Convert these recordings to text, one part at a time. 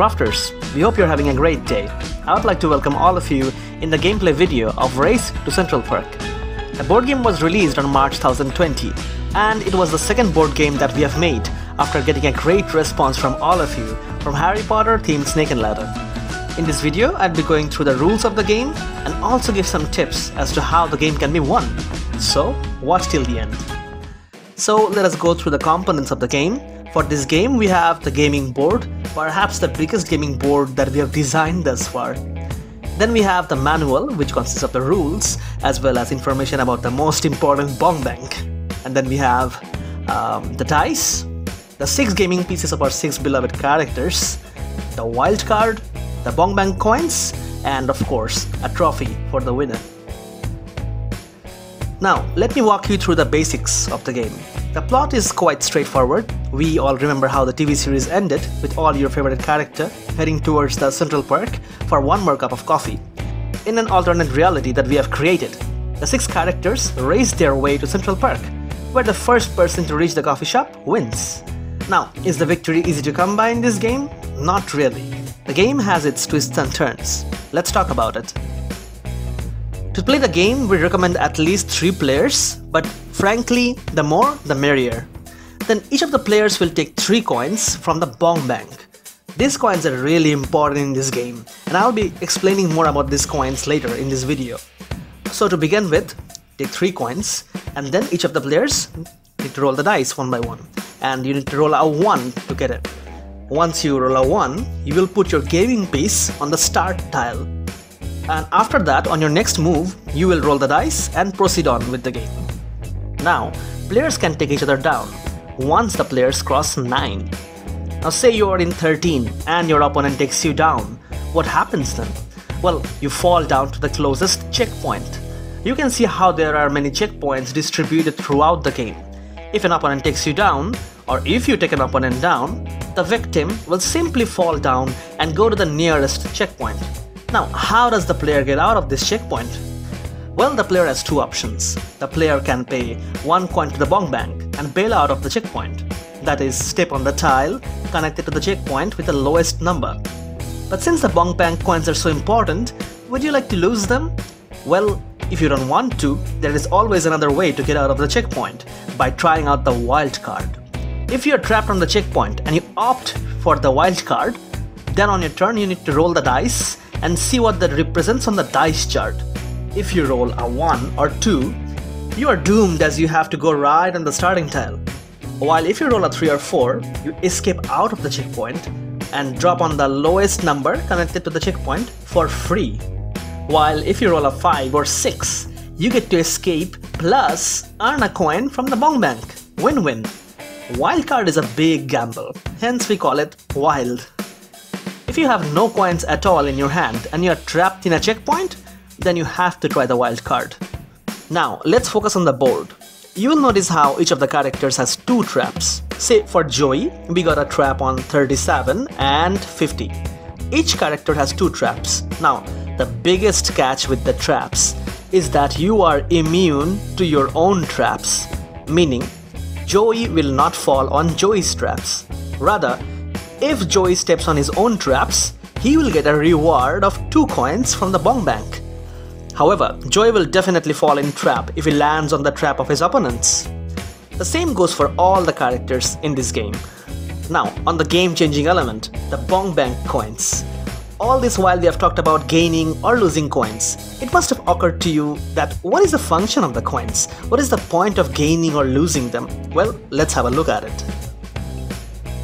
Krafters. We hope you're having a great day. I would like to welcome all of you in the gameplay video of Race to Central Perk. The board game was released on March 2020, and it was the second board game that we have made after getting a great response from all of you from Harry Potter themed Snake and Ladder. In this video, I'll be going through the rules of the game and also give some tips as to how the game can be won. So, watch till the end. So let us go through the components of the game. For this game, we have the gaming board, perhaps the biggest gaming board that we have designed thus far. Then we have the manual, which consists of the rules, as well as information about the most important bong bank. And then we have um, the dice, the six gaming pieces of our six beloved characters, the wild card, the Bong Bang coins, and of course, a trophy for the winner. Now, let me walk you through the basics of the game. The plot is quite straightforward. We all remember how the TV series ended, with all your favorite character heading towards the Central Perk for one more cup of coffee. In an alternate reality that we have created, the six characters race their way to Central Perk, where the first person to reach the coffee shop wins. Now, is the victory easy to come by in this game? Not really. The game has its twists and turns. Let's talk about it. To play the game, we recommend at least 3 players, but frankly, the more the merrier. Then each of the players will take 3 coins from the Bong Bank. These coins are really important in this game, and I'll be explaining more about these coins later in this video. So to begin with, take 3 coins, and then each of the players need to roll the dice one by one, and you need to roll a 1 to get it. Once you roll a 1, you will put your gaming piece on the start tile. And after that, on your next move, you will roll the dice and proceed on with the game. Now, players can take each other down once the players cross 9. Now say you are in 13 and your opponent takes you down. What happens then? Well, you fall down to the closest checkpoint. You can see how there are many checkpoints distributed throughout the game. If an opponent takes you down, or if you take an opponent down, the victim will simply fall down and go to the nearest checkpoint. Now, how does the player get out of this checkpoint? Well, the player has two options. The player can pay one coin to the bong bank and bail out of the checkpoint. That is, step on the tile connected to the checkpoint with the lowest number. But since the bong bank coins are so important, would you like to lose them? Well, if you don't want to, there is always another way to get out of the checkpoint by trying out the wild card. If you're trapped on the checkpoint and you opt for the wild card, then on your turn you need to roll the dice and see what that represents on the dice chart. If you roll a 1 or 2, you are doomed as you have to go right on the starting tile. While if you roll a 3 or 4, you escape out of the checkpoint and drop on the lowest number connected to the checkpoint for free. While if you roll a 5 or 6, you get to escape plus earn a coin from the bong bank. Win-win. Wildcard is a big gamble, hence we call it wild. If you have no coins at all in your hand and you are trapped in a checkpoint, then you have to try the wild card. Now, let's focus on the board. You will notice how each of the characters has two traps. Say for Joey, we got a trap on 37 and 50. Each character has two traps. Now, the biggest catch with the traps is that you are immune to your own traps, meaning Joey will not fall on Joey's traps. Rather, if Joey steps on his own traps, he will get a reward of 2 coins from the bong bank. However, Joey will definitely fall in trap if he lands on the trap of his opponents. The same goes for all the characters in this game. Now, on the game-changing element, the bong bank coins. All this while we have talked about gaining or losing coins, it must have occurred to you that what is the function of the coins? What is the point of gaining or losing them? Well, let's have a look at it.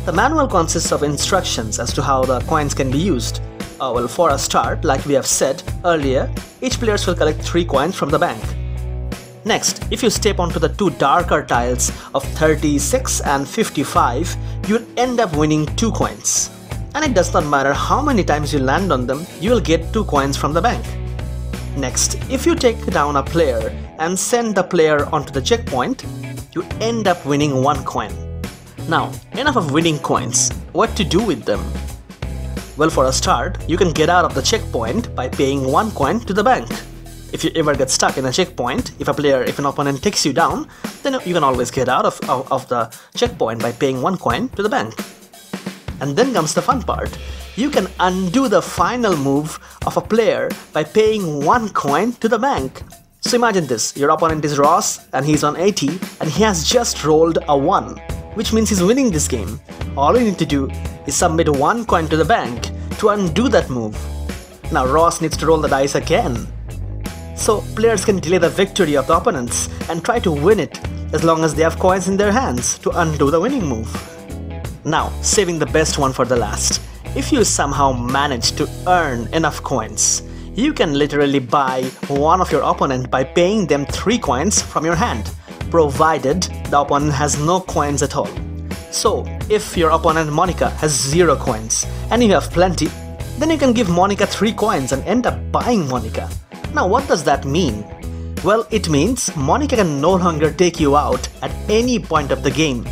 The manual consists of instructions as to how the coins can be used. Uh, well, for a start, like we have said earlier, each player will collect 3 coins from the bank. Next, if you step onto the two darker tiles of 36 and 55, you'll end up winning 2 coins and it does not matter how many times you land on them, you will get 2 coins from the bank. Next, if you take down a player and send the player onto the checkpoint, you end up winning 1 coin. Now, enough of winning coins, what to do with them? Well, for a start, you can get out of the checkpoint by paying 1 coin to the bank. If you ever get stuck in a checkpoint, if a player, if an opponent takes you down, then you can always get out of, of, of the checkpoint by paying 1 coin to the bank. And then comes the fun part. you can undo the final move of a player by paying one coin to the bank. So imagine this, your opponent is Ross and he's on 80 and he has just rolled a 1, which means he's winning this game. All you need to do is submit one coin to the bank to undo that move. Now Ross needs to roll the dice again. So players can delay the victory of the opponents and try to win it as long as they have coins in their hands to undo the winning move. Now, saving the best one for the last. If you somehow manage to earn enough coins, you can literally buy one of your opponent by paying them 3 coins from your hand, provided the opponent has no coins at all. So, if your opponent Monica has 0 coins and you have plenty, then you can give Monica 3 coins and end up buying Monica. Now what does that mean? Well, it means Monica can no longer take you out at any point of the game.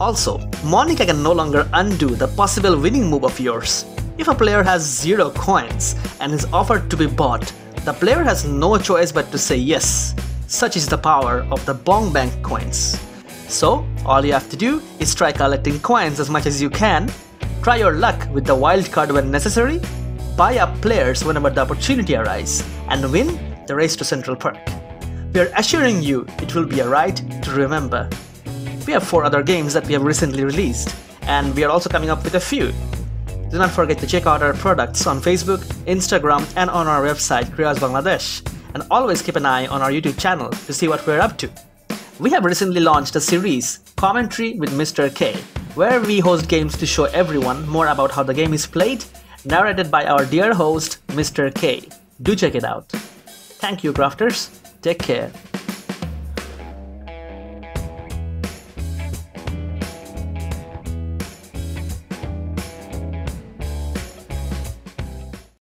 Also, Monica can no longer undo the possible winning move of yours. If a player has zero coins and is offered to be bought, the player has no choice but to say yes. Such is the power of the Bong Bank coins. So, all you have to do is try collecting coins as much as you can, try your luck with the wildcard when necessary, buy up players whenever the opportunity arises, and win the race to Central Perk. We are assuring you it will be a ride to remember. We have 4 other games that we have recently released, and we are also coming up with a few. Do not forget to check out our products on Facebook, Instagram, and on our website, Kraos Bangladesh, and always keep an eye on our YouTube channel to see what we're up to. We have recently launched a series, Commentary with Mr. K, where we host games to show everyone more about how the game is played, narrated by our dear host, Mr. K. Do check it out. Thank you, Krafters. Take care.